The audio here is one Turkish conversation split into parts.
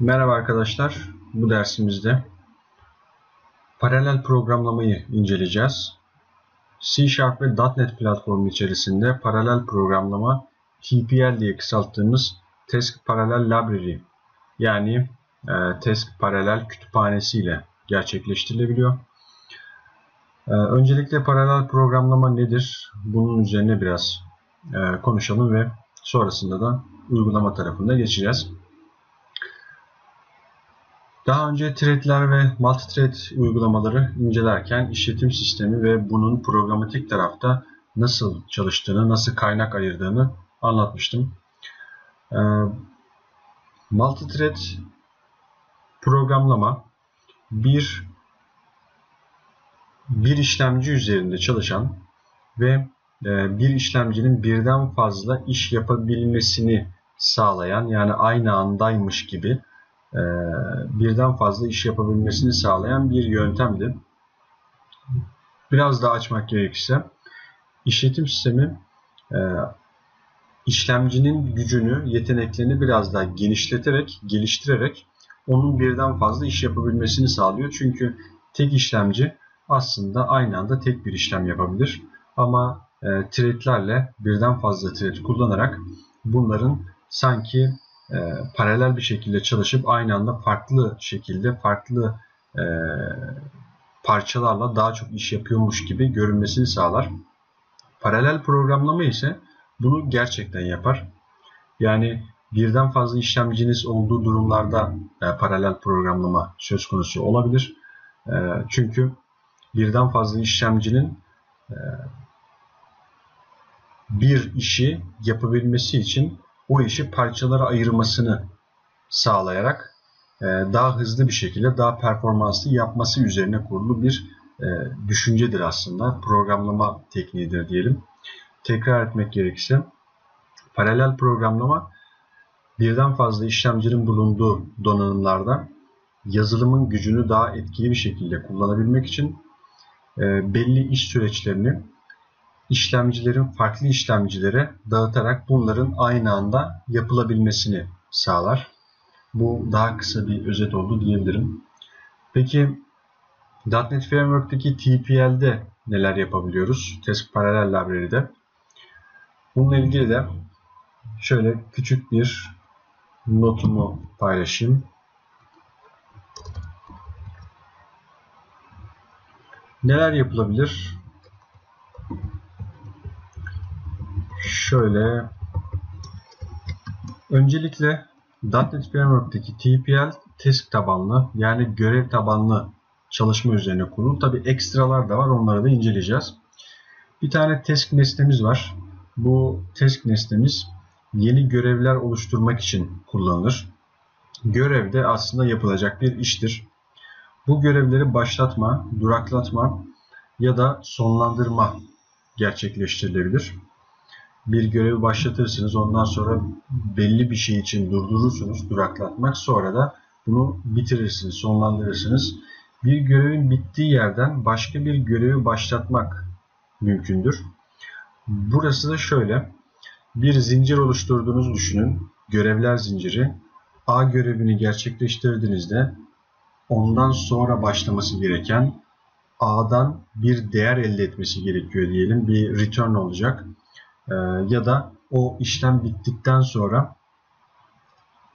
Merhaba arkadaşlar. Bu dersimizde paralel programlamayı inceleyeceğiz. C Sharp ve .NET platformu içerisinde paralel programlama TPL diye kısalttığımız Task Parallel Library yani e, Task Paralel kütüphanesi ile gerçekleştirilebiliyor. E, öncelikle paralel programlama nedir? Bunun üzerine biraz e, konuşalım ve sonrasında da uygulama tarafında geçeceğiz. Daha önce threadler ve multithread uygulamaları incelerken işletim sistemi ve bunun programatik tarafta nasıl çalıştığını, nasıl kaynak ayırdığını anlatmıştım. Ee, multithread programlama bir bir işlemci üzerinde çalışan ve e, bir işlemcinin birden fazla iş yapabilmesini sağlayan yani aynı andaymış gibi birden fazla iş yapabilmesini sağlayan bir yöntemdi. Biraz daha açmak gerekirse işletim sistemi e, işlemcinin gücünü, yeteneklerini biraz daha genişleterek, geliştirerek onun birden fazla iş yapabilmesini sağlıyor. Çünkü tek işlemci aslında aynı anda tek bir işlem yapabilir. Ama e, threadlerle birden fazla thread kullanarak bunların sanki e, paralel bir şekilde çalışıp aynı anda farklı şekilde farklı e, parçalarla daha çok iş yapıyormuş gibi görünmesini sağlar. Paralel programlama ise bunu gerçekten yapar. Yani birden fazla işlemciniz olduğu durumlarda e, paralel programlama söz konusu olabilir. E, çünkü birden fazla işlemcinin e, bir işi yapabilmesi için o işi parçalara ayırmasını sağlayarak e, daha hızlı bir şekilde daha performanslı yapması üzerine kurulu bir e, düşüncedir aslında. Programlama tekniğidir diyelim. Tekrar etmek gerekirse paralel programlama birden fazla işlemcinin bulunduğu donanımlarda yazılımın gücünü daha etkili bir şekilde kullanabilmek için e, belli iş süreçlerini işlemcilerin farklı işlemcilere dağıtarak bunların aynı anda yapılabilmesini sağlar. Bu daha kısa bir özet oldu diyebilirim. Peki .NET Framework'taki TPL'de neler yapabiliyoruz? Task Parallel Library'de. Bununla ilgili de şöyle küçük bir notumu paylaşayım. Neler yapılabilir? Şöyle öncelikle .NET Framework'teki TPL task tabanlı yani görev tabanlı çalışma üzerine kurulu. Tabi ekstralar da var onları da inceleyeceğiz. Bir tane task nesnemiz var. Bu task nesnemiz yeni görevler oluşturmak için kullanılır. Görev de aslında yapılacak bir iştir. Bu görevleri başlatma, duraklatma ya da sonlandırma gerçekleştirilebilir bir görevi başlatırsınız. Ondan sonra belli bir şey için durdurursunuz, duraklatmak. Sonra da bunu bitirirsiniz, sonlandırırsınız. Bir görevin bittiği yerden başka bir görevi başlatmak mümkündür. Burası da şöyle. Bir zincir oluşturduğunuzu düşünün. Görevler zinciri. A görevini gerçekleştirdiğinizde ondan sonra başlaması gereken A'dan bir değer elde etmesi gerekiyor diyelim. Bir return olacak. Ee, ya da o işlem bittikten sonra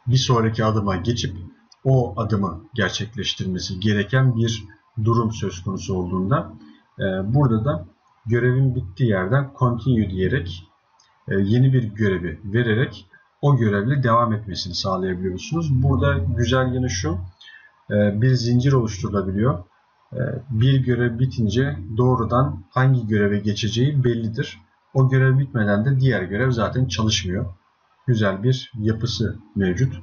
bir sonraki adıma geçip o adımı gerçekleştirmesi gereken bir durum söz konusu olduğunda e, burada da görevin bittiği yerden continue diyerek e, yeni bir görevi vererek o görevle devam etmesini sağlayabiliyorsunuz. Burada güzel yanı şu e, bir zincir oluşturulabiliyor. Bir görev bitince doğrudan hangi göreve geçeceği bellidir. O görev bitmeden de diğer görev zaten çalışmıyor. Güzel bir yapısı mevcut.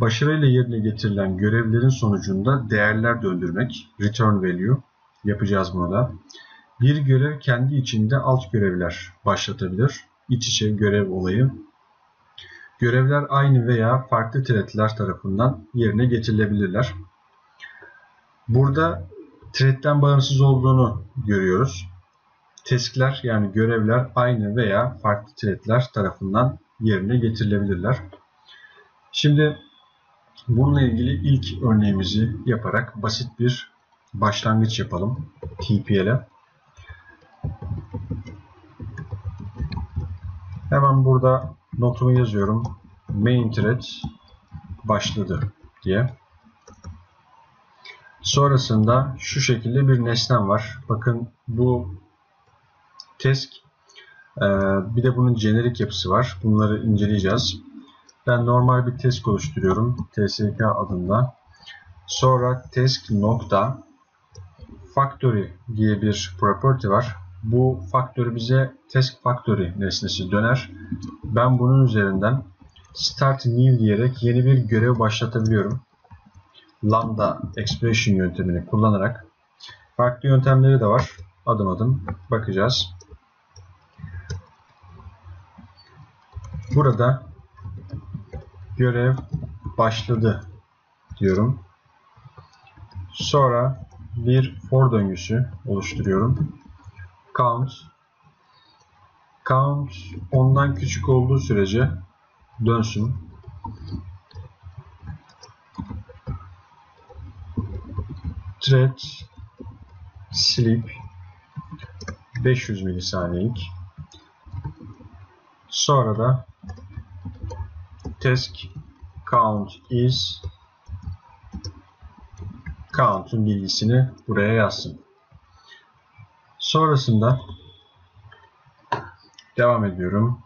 Başarıyla yerine getirilen görevlerin sonucunda değerler döndürmek, return value yapacağız bunu da. Bir görev kendi içinde alt görevler başlatabilir. İç içe görev olayı. Görevler aynı veya farklı threadler tarafından yerine getirilebilirler. Burada threadden bağımsız olduğunu görüyoruz. Task'ler yani görevler aynı veya farklı threadler tarafından yerine getirilebilirler. Şimdi Bununla ilgili ilk örneğimizi yaparak basit bir başlangıç yapalım TPL'e. Hemen burada notumu yazıyorum. Main thread başladı diye. Sonrasında şu şekilde bir nesnem var. Bakın bu task ee, bir de bunun jenerik yapısı var. Bunları inceleyeceğiz. Ben normal bir task oluşturuyorum. TSK adında. Sonra task nokta factory diye bir property var. Bu factory bize task factory nesnesi döner. Ben bunun üzerinden start new diyerek yeni bir görev başlatabiliyorum. Lambda expression yöntemini kullanarak. Farklı yöntemleri de var. Adım adım bakacağız. Burada görev başladı diyorum. Sonra bir for döngüsü oluşturuyorum. Count count ondan küçük olduğu sürece dönsün. Thread sleep 500 milisaniyelik. Sonra da task count is count'un bilgisini buraya yazsın. Sonrasında devam ediyorum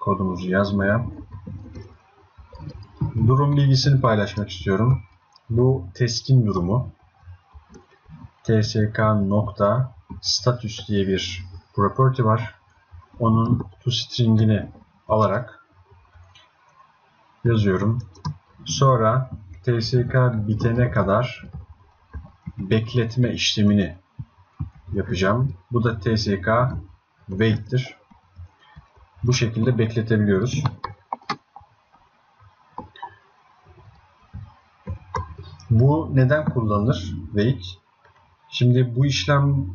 kodumuzu yazmaya. Durum bilgisini paylaşmak istiyorum. Bu teskin durumu. tsk status diye bir property var. Onun toString'ini alarak yazıyorum. Sonra TSK bitene kadar bekletme işlemini yapacağım. Bu da TSK wait'tir. Bu şekilde bekletebiliyoruz. Bu neden kullanılır? Wait. Şimdi bu işlem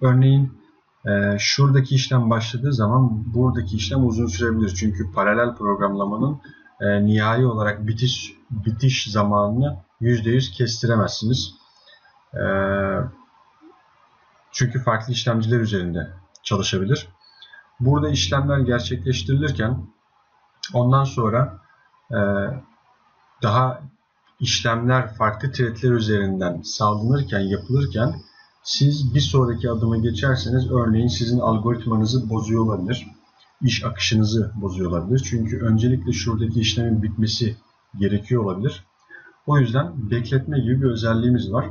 örneğin e, şuradaki işlem başladığı zaman buradaki işlem uzun sürebilir. Çünkü paralel programlamanın e, nihai olarak bitiş bitiş zamanını %100 kestiremezsiniz. E, çünkü farklı işlemciler üzerinde çalışabilir. Burada işlemler gerçekleştirilirken ondan sonra e, daha işlemler farklı threadler üzerinden sağlanırken, yapılırken siz bir sonraki adıma geçerseniz örneğin sizin algoritmanızı bozuyor olabilir iş akışınızı bozuyor olabilir. Çünkü öncelikle şuradaki işlemin bitmesi gerekiyor olabilir. O yüzden bekletme gibi bir özelliğimiz var.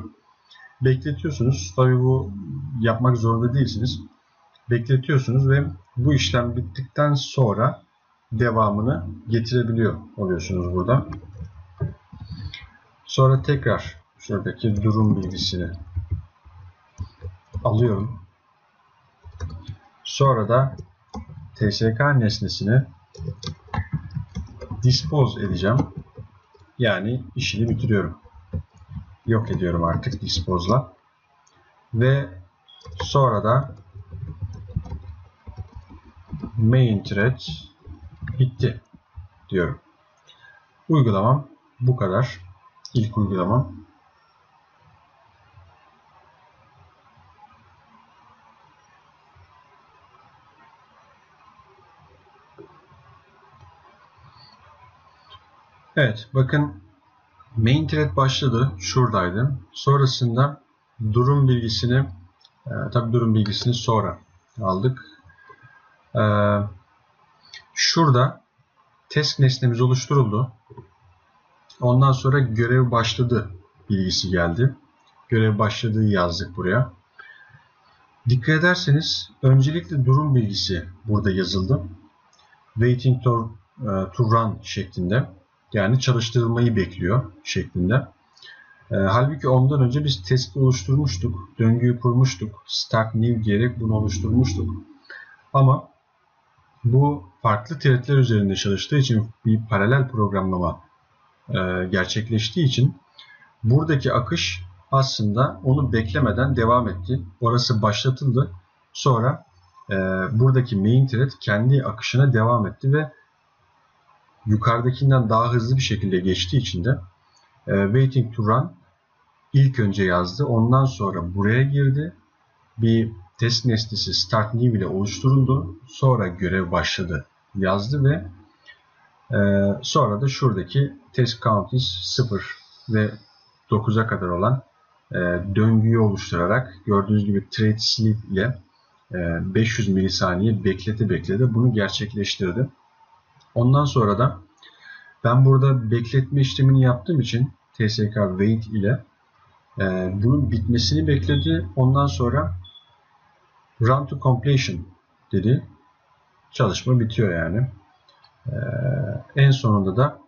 Bekletiyorsunuz. Tabi bu yapmak zorunda değilsiniz. Bekletiyorsunuz ve bu işlem bittikten sonra devamını getirebiliyor oluyorsunuz burada. Sonra tekrar şuradaki durum bilgisini alıyorum. Sonra da TSK nesnesini dispose edeceğim. Yani işini bitiriyorum. Yok ediyorum artık dispose'la. Ve sonra da main thread bitti diyorum. Uygulamam bu kadar. İlk uygulamam. Evet bakın main thread başladı. Şuradaydı. Sonrasında durum bilgisini e, tabi durum bilgisini sonra aldık. E, şurada test nesnemiz oluşturuldu. Ondan sonra görev başladı bilgisi geldi. Görev başladığı yazdık buraya. Dikkat ederseniz öncelikle durum bilgisi burada yazıldı. Waiting to, e, to run şeklinde. Yani çalıştırılmayı bekliyor şeklinde. E, halbuki ondan önce biz testi oluşturmuştuk. Döngüyü kurmuştuk. Start new diyerek bunu oluşturmuştuk. Ama bu farklı threadler üzerinde çalıştığı için bir paralel programlama e, gerçekleştiği için buradaki akış aslında onu beklemeden devam etti. Orası başlatıldı. Sonra e, buradaki main thread kendi akışına devam etti ve yukarıdakinden daha hızlı bir şekilde geçtiği için de e, waiting to run ilk önce yazdı. Ondan sonra buraya girdi. Bir test nesnesi start new ile oluşturuldu. Sonra görev başladı yazdı ve e, sonra da şuradaki test count is 0 ve 9'a kadar olan e, döngüyü oluşturarak gördüğünüz gibi trade sleep ile e, 500 milisaniye beklete beklete bunu gerçekleştirdi. Ondan sonra da ben burada bekletme işlemini yaptığım için tsk wait ile e, bunun bitmesini bekledi. Ondan sonra run to completion dedi. Çalışma bitiyor yani. E, en sonunda da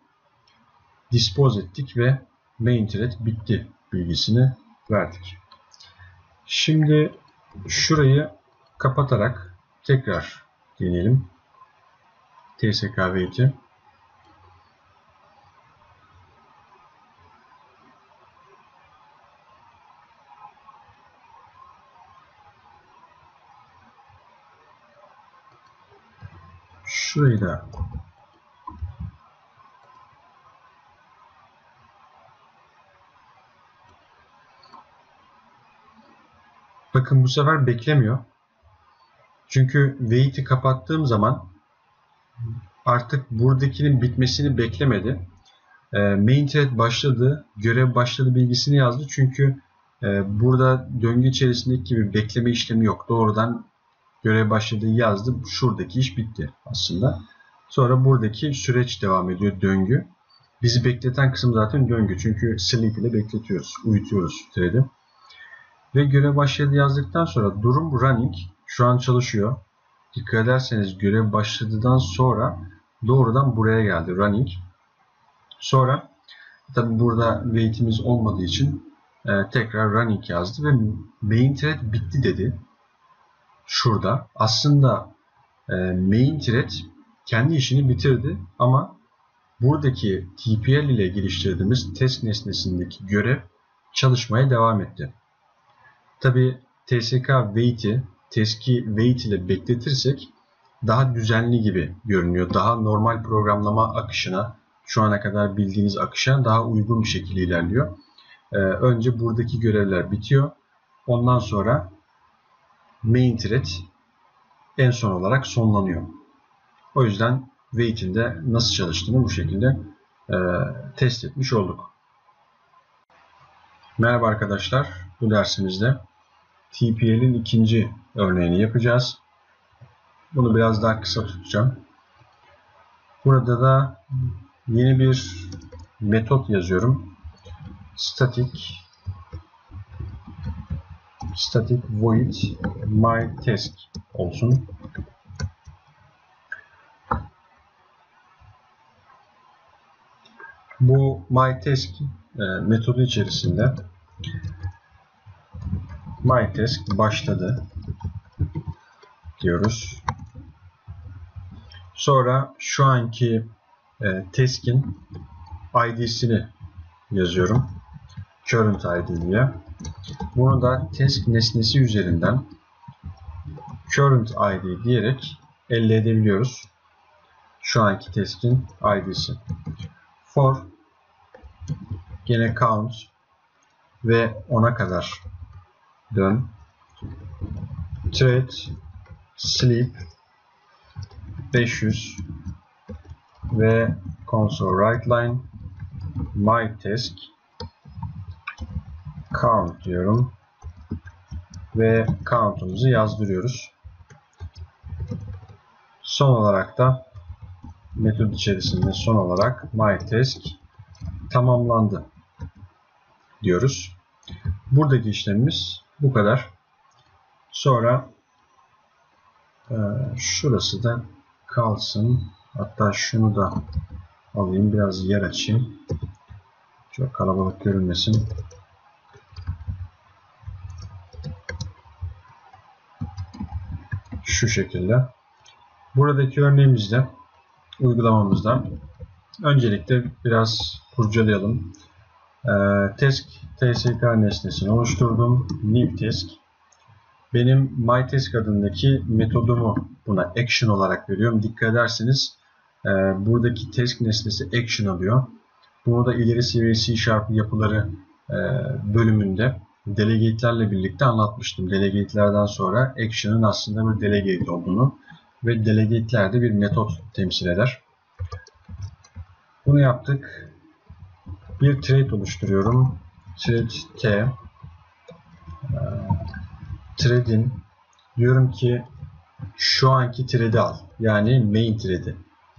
dispose ettik ve main thread bitti bilgisini verdik. Şimdi şurayı kapatarak tekrar deneyelim. Tsk wait'i Şurayı da Bakın bu sefer beklemiyor. Çünkü wait'i kapattığım zaman artık buradakinin bitmesini beklemedi. E, main thread başladı, görev başladı bilgisini yazdı. Çünkü e, burada döngü içerisindeki gibi bekleme işlemi yok. Doğrudan görev başladığı yazdı. Şuradaki iş bitti aslında. Sonra buradaki süreç devam ediyor döngü. Bizi bekleten kısım zaten döngü. Çünkü sleep ile bekletiyoruz, uyutuyoruz thread'i. Ve görev başladı yazdıktan sonra durum running şu an çalışıyor. Dikkat ederseniz görev başladıktan sonra doğrudan buraya geldi running. Sonra tabi burada wait'imiz olmadığı için e, tekrar running yazdı ve main thread bitti dedi şurada. Aslında e, main thread kendi işini bitirdi ama buradaki TPL ile geliştirdiğimiz test nesnesindeki görev çalışmaya devam etti. Tabi TSK wait'i teski wait ile bekletirsek daha düzenli gibi görünüyor. Daha normal programlama akışına, şu ana kadar bildiğiniz akışa daha uygun bir şekilde ilerliyor. Ee, önce buradaki görevler bitiyor. Ondan sonra main thread en son olarak sonlanıyor. O yüzden wait'in de nasıl çalıştığını bu şekilde e, test etmiş olduk. Merhaba arkadaşlar. Bu dersimizde TPL'in ikinci örneğini yapacağız. Bunu biraz daha kısa tutacağım. Burada da yeni bir metot yazıyorum. Static static void my task olsun. Bu my task e, metodu içerisinde my task başladı diyoruz. Sonra şu anki e, task'in id'sini yazıyorum. Current id diye. Bunu da task nesnesi üzerinden current id diyerek elde edebiliyoruz. Şu anki task'in id'si. For gene count ve ona kadar dön. Thread sleep 500 ve console write line my task count diyorum ve count'umuzu yazdırıyoruz. Son olarak da metot içerisinde son olarak my task tamamlandı diyoruz. Buradaki işlemimiz bu kadar. Sonra şurası da kalsın. Hatta şunu da alayım. Biraz yer açayım. Çok kalabalık görünmesin. Şu şekilde. Buradaki örneğimizde uygulamamızda öncelikle biraz kurcalayalım. E, task TSK nesnesini oluşturdum. New task. Benim MyTask adındaki metodumu buna action olarak veriyorum. Dikkat ederseniz e, buradaki task nesnesi action alıyor. Bunu da ileri seviye C Sharp yapıları e, bölümünde delegate'lerle birlikte anlatmıştım. Delegate'lerden sonra action'ın aslında bir delegate olduğunu ve delegate'ler de bir metot temsil eder. Bunu yaptık. Bir thread oluşturuyorum. Thread T. E, thread'in diyorum ki şu anki thread'i al. Yani main thread'i.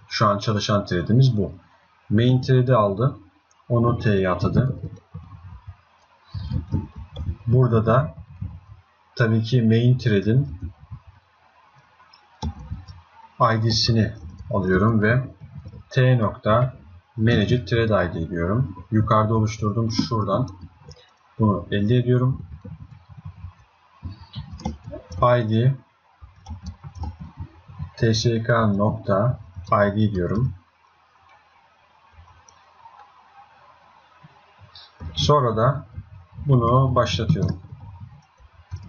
Şu an çalışan thread'imiz bu. Main thread'i aldı. Onu T'ye atadı. Burada da tabii ki main thread'in id'sini alıyorum ve t nokta manage thread id diyorum. Yukarıda oluşturduğum şuradan bunu elde ediyorum. İd tsk nokta id diyorum. Sonra da bunu başlatıyorum.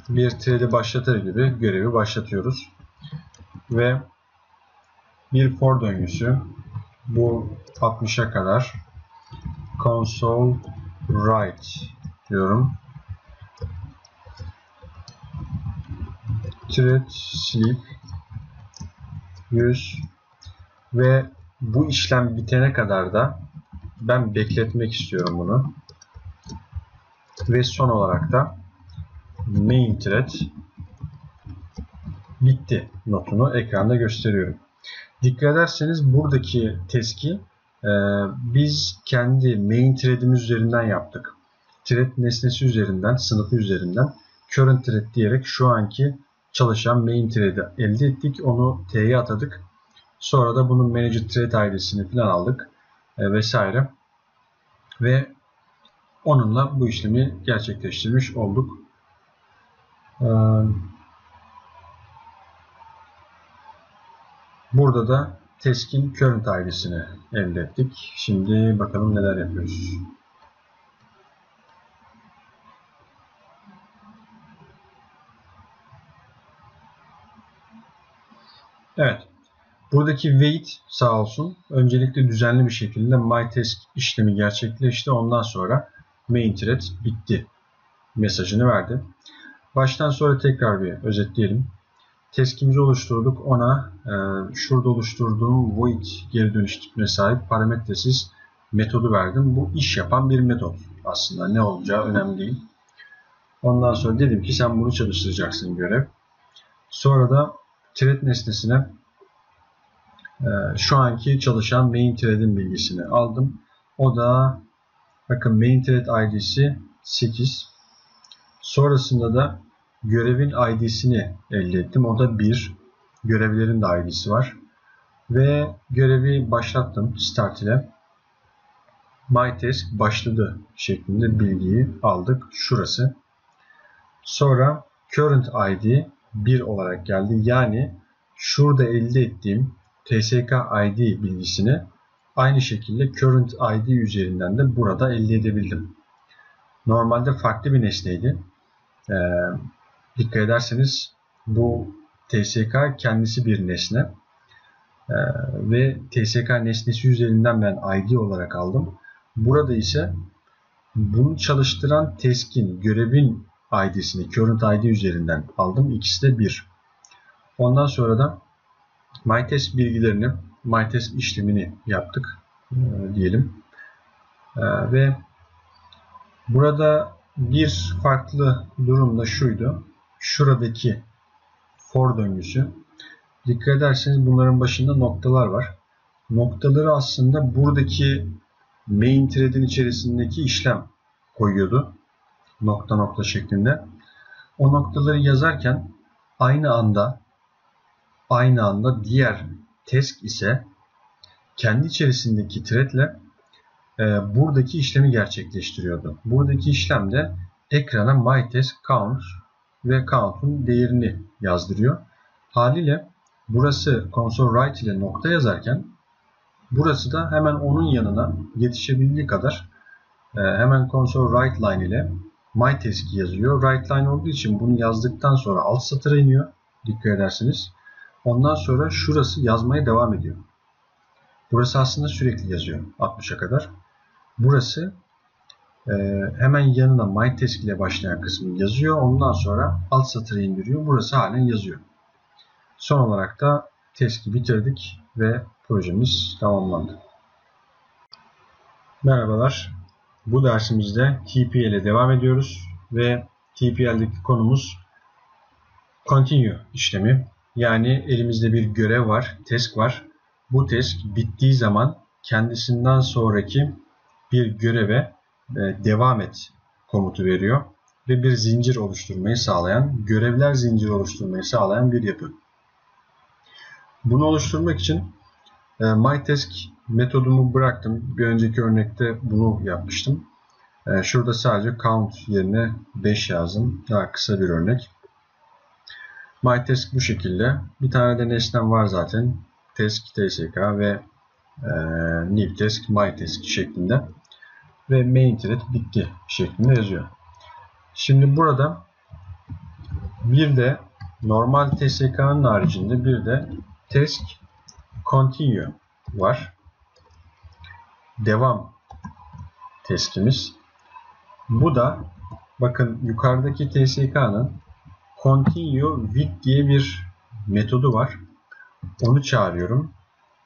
Bir thread'i başlatır gibi görevi başlatıyoruz. Ve bir for döngüsü bu 60'a kadar console write diyorum. Thread sleep 100 ve bu işlem bitene kadar da ben bekletmek istiyorum bunu. Ve son olarak da main thread bitti notunu ekranda gösteriyorum. Dikkat ederseniz buradaki teski e, biz kendi main thread'imiz üzerinden yaptık. Thread nesnesi üzerinden, sınıfı üzerinden current thread diyerek şu anki çalışan main thread'i elde ettik. Onu T'ye atadık. Sonra da bunun manager thread ailesini falan aldık e, vesaire. Ve onunla bu işlemi gerçekleştirmiş olduk. Ee, burada da Teskin current ailesini elde ettik. Şimdi bakalım neler yapıyoruz. Evet. Buradaki wait sağ olsun öncelikle düzenli bir şekilde myTask işlemi gerçekleşti. Ondan sonra main thread bitti mesajını verdi. Baştan sonra tekrar bir özetleyelim. Teskimizi oluşturduk. Ona e, şurada oluşturduğum void geri dönüş tipine sahip parametresiz metodu verdim. Bu iş yapan bir metot. Aslında ne olacağı önemli değil. Ondan sonra dedim ki sen bunu çalıştıracaksın görev. Sonra da thread nesnesine e, şu anki çalışan main thread'in bilgisini aldım. O da bakın main thread id'si 8. Sonrasında da görevin id'sini elde ettim. O da 1. Görevlerin de id'si var. Ve görevi başlattım start ile. MyTask başladı şeklinde bilgiyi aldık. Şurası. Sonra current id 1 olarak geldi. Yani şurada elde ettiğim TSK ID bilgisini aynı şekilde current ID üzerinden de burada elde edebildim. Normalde farklı bir nesneydi. Ee, dikkat ederseniz bu TSK kendisi bir nesne. Ee, ve TSK nesnesi üzerinden ben ID olarak aldım. Burada ise bunu çalıştıran teskin, görevin ID'sini current ID üzerinden aldım. İkisi de 1. Ondan sonra da MyTest bilgilerini, MyTest işlemini yaptık e, diyelim. E, ve burada bir farklı durum da şuydu. Şuradaki for döngüsü. Dikkat ederseniz bunların başında noktalar var. Noktaları aslında buradaki main thread'in içerisindeki işlem koyuyordu. Nokta nokta şeklinde. O noktaları yazarken aynı anda aynı anda diğer task ise kendi içerisindeki threadle e, buradaki işlemi gerçekleştiriyordu. Buradaki işlemde ekrana myTask count ve count'un değerini yazdırıyor. Haliyle burası console write ile nokta yazarken burası da hemen onun yanına yetişebildiği kadar e, hemen console write line ile myTask yazıyor. Write line olduğu için bunu yazdıktan sonra alt satıra iniyor. Dikkat edersiniz. Ondan sonra şurası yazmaya devam ediyor. Burası aslında sürekli yazıyor 60'a kadar. Burası e, hemen yanına myTask ile başlayan kısmı yazıyor. Ondan sonra alt satırı indiriyor. Burası halen yazıyor. Son olarak da testi bitirdik ve projemiz tamamlandı. Merhabalar. Bu dersimizde TPL ile devam ediyoruz ve TPL'deki konumuz Continue işlemi. Yani elimizde bir görev var, task var. Bu task bittiği zaman kendisinden sonraki bir göreve e, devam et komutu veriyor ve bir zincir oluşturmayı sağlayan, görevler zinciri oluşturmayı sağlayan bir yapı. Bunu oluşturmak için e, MyTask metodumu bıraktım. Bir önceki örnekte bunu yapmıştım. E, şurada sadece count yerine 5 yazdım. Daha kısa bir örnek. MyTask bu şekilde. Bir tane de nesnem var zaten. Task, TSK ve e, new task, mytask şeklinde. Ve main thread bitti şeklinde yazıyor. Şimdi burada bir de normal TSK'nın haricinde bir de task continue var. Devam teskimiz. Bu da bakın yukarıdaki TSK'nın continue with diye bir metodu var. Onu çağırıyorum.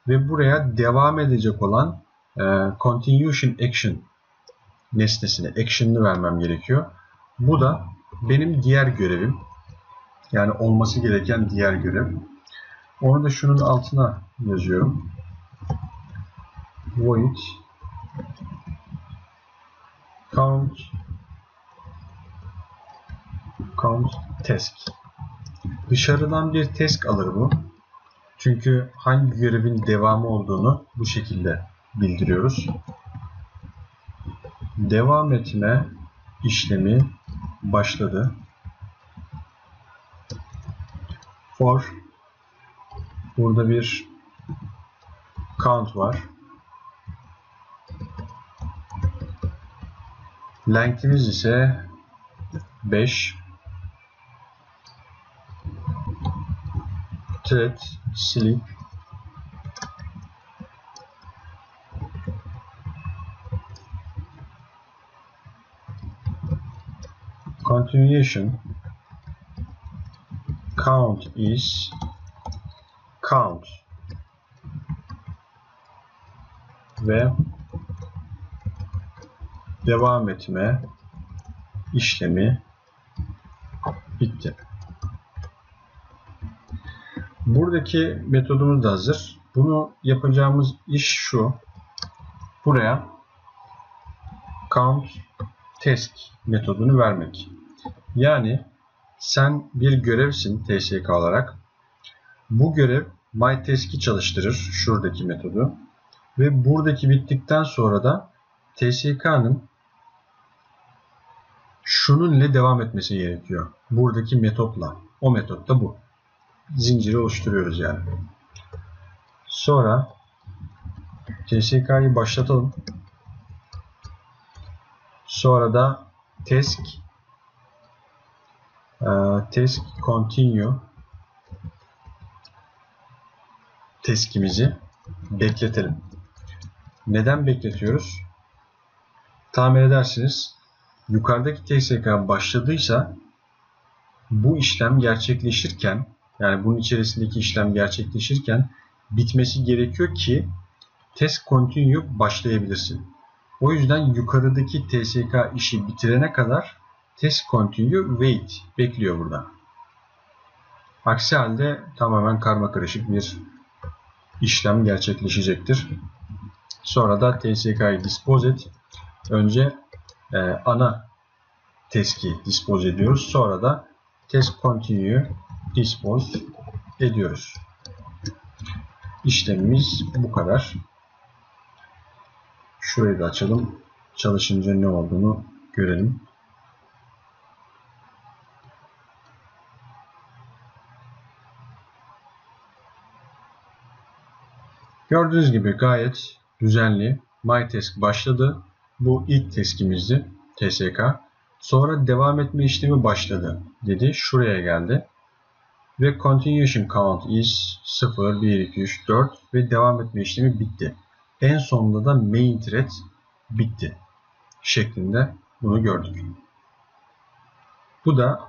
Ve buraya devam edecek olan e, continuation action nesnesine action'ını vermem gerekiyor. Bu da benim diğer görevim. Yani olması gereken diğer görev. Onu da şunun altına yazıyorum. Void count count task. Dışarıdan bir task alır bu. Çünkü hangi görevin devamı olduğunu bu şekilde bildiriyoruz. Devam etme işlemi başladı. For burada bir count var. Length'imiz ise 5 thread sleep continuation. Count is count. Ve devam etme işlemi bitti. Buradaki metodumuz da hazır. Bunu yapacağımız iş şu. Buraya count task metodunu vermek. Yani sen bir görevsin TSK olarak. Bu görev myTask'i çalıştırır. Şuradaki metodu. Ve buradaki bittikten sonra da TSK'nın şunun ile devam etmesi gerekiyor. Buradaki metotla. O metot da bu zinciri oluşturuyoruz yani. Sonra CSK'yı başlatalım. Sonra da task e, task continue task'imizi bekletelim. Neden bekletiyoruz? Tahmin edersiniz. Yukarıdaki TSK başladıysa bu işlem gerçekleşirken yani bunun içerisindeki işlem gerçekleşirken bitmesi gerekiyor ki test continue başlayabilirsin. O yüzden yukarıdaki TSK işi bitirene kadar test continue wait bekliyor burada. Aksi halde tamamen karma karışık bir işlem gerçekleşecektir. Sonra da TSK'yı dispose et. Önce e, ana testi dispose ediyoruz. Sonra da test continue dispose ediyoruz. İşlemimiz bu kadar. Şurayı da açalım. Çalışınca ne olduğunu görelim. Gördüğünüz gibi gayet düzenli. MyTask başladı. Bu ilk teskimizdi. TSK. Sonra devam etme işlemi başladı dedi. Şuraya geldi. Ve continuation count is 0, 1, 2, 3, 4 ve devam etme işlemi bitti. En sonunda da main thread bitti şeklinde bunu gördük. Bu da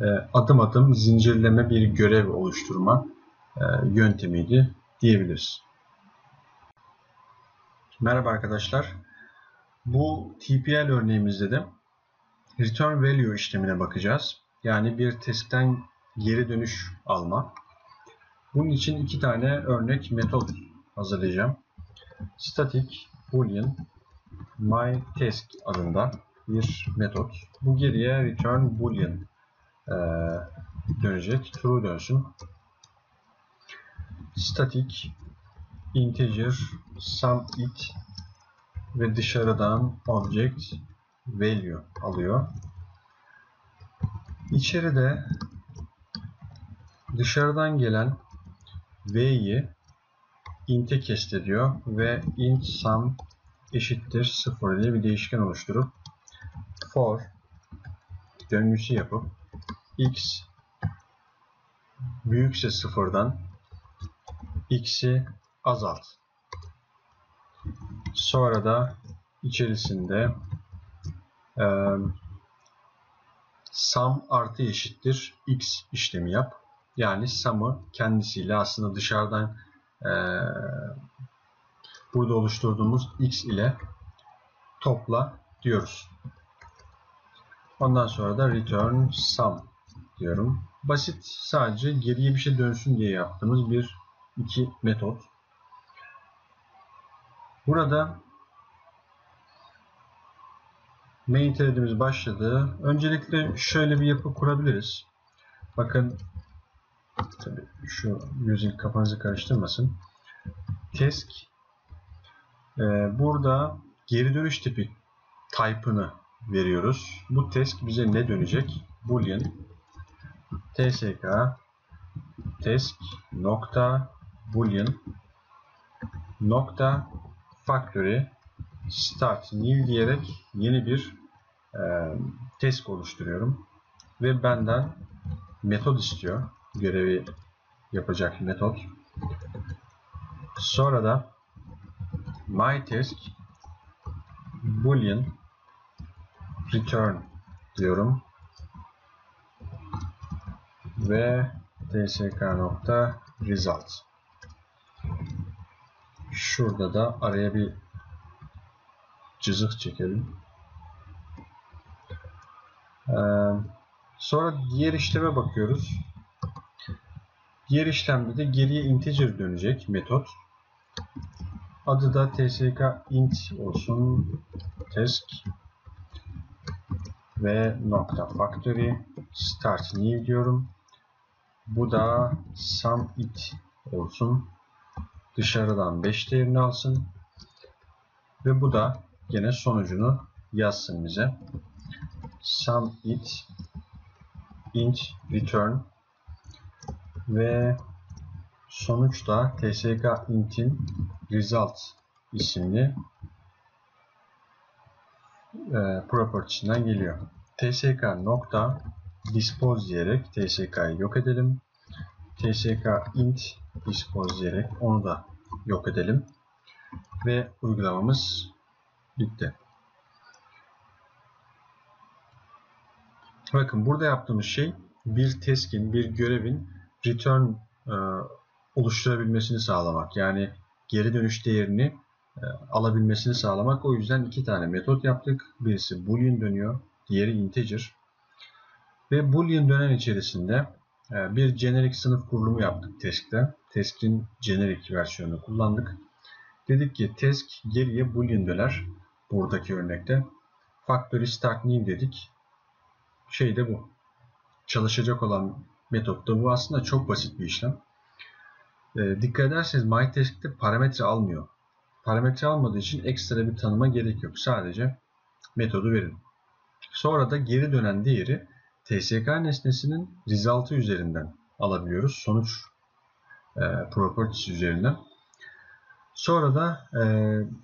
e, adım adım zincirleme bir görev oluşturma e, yöntemiydi diyebiliriz. Merhaba arkadaşlar. Bu TPL örneğimizde de return value işlemine bakacağız. Yani bir testten geri dönüş alma. Bunun için iki tane örnek metot hazırlayacağım. Static boolean my task adında bir metot. Bu geriye return boolean e, dönecek. True dönsün. Static integer sum it ve dışarıdan object value alıyor. İçeride dışarıdan gelen v'yi int'e kestediyor ve int sum eşittir 0 diye bir değişken oluşturup for döngüsü yapıp x büyükse sıfırdan x'i azalt. Sonra da içerisinde e, sum artı eşittir x işlemi yap. Yani sum'ı kendisiyle aslında dışarıdan e, burada oluşturduğumuz x ile topla diyoruz. Ondan sonra da return sum diyorum. Basit sadece geriye bir şey dönsün diye yaptığımız bir iki metot. Burada main thread'imiz başladı. Öncelikle şöyle bir yapı kurabiliriz. Bakın tabii şu gözün kafanızı karıştırmasın. Task e, burada geri dönüş tipi type'ını veriyoruz. Bu task bize ne dönecek? Boolean tsk task nokta boolean nokta factory start new diyerek yeni bir e, task oluşturuyorum. Ve benden metod istiyor. Görevi yapacak metot. Sonra da my task boolean return diyorum. Ve tsk nokta result. Şurada da araya bir cızık çekelim. Ee, sonra diğer işleme bakıyoruz. Diğer işlemde de geriye integer dönecek metot. Adı da tsk int olsun. Task ve nokta factory start new diyorum. Bu da sum it olsun. Dışarıdan 5 değerini alsın. Ve bu da gene sonucunu yazsın bize. Sum it int return ve sonuçta tsk int'in result isimli e, property'sinden geliyor. tsk nokta dispose diyerek tsk'yı yok edelim. tsk int dispose diyerek onu da yok edelim. Ve uygulamamız bitti. Bakın burada yaptığımız şey bir task'in, bir görevin return e, oluşturabilmesini sağlamak. Yani geri dönüş değerini e, alabilmesini sağlamak. O yüzden iki tane metot yaptık. Birisi boolean dönüyor, diğeri integer. Ve boolean dönen içerisinde e, bir generic sınıf kurulumu yaptık task'te. Task'in generic versiyonunu kullandık. Dedik ki task geriye boolean döner. Buradaki örnekte. Factory start new dedik. Şey de bu. Çalışacak olan metot da bu. Aslında çok basit bir işlem. E, dikkat ederseniz MyTask'te parametre almıyor. Parametre almadığı için ekstra bir tanıma gerek yok. Sadece metodu verin. Sonra da geri dönen değeri TSK nesnesinin result'ı üzerinden alabiliyoruz. Sonuç e, properties üzerinden. Sonra da e,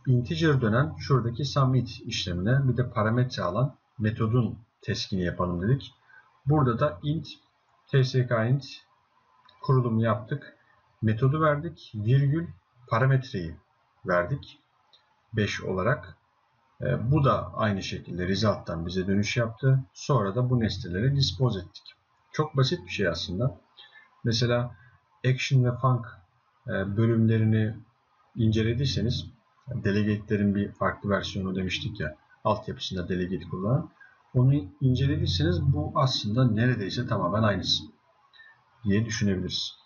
integer dönen şuradaki submit işlemine bir de parametre alan metodun teskini yapalım dedik. Burada da int tsk int kurulumu yaptık. Metodu verdik. Virgül parametreyi verdik. 5 olarak. E, bu da aynı şekilde result'tan bize dönüş yaptı. Sonra da bu nesneleri dispose ettik. Çok basit bir şey aslında. Mesela action ve func e, bölümlerini incelediyseniz delegate'lerin bir farklı versiyonu demiştik ya altyapısında delegate kullanan. Onu incelediyseniz bu aslında neredeyse tamamen aynısı diye düşünebiliriz.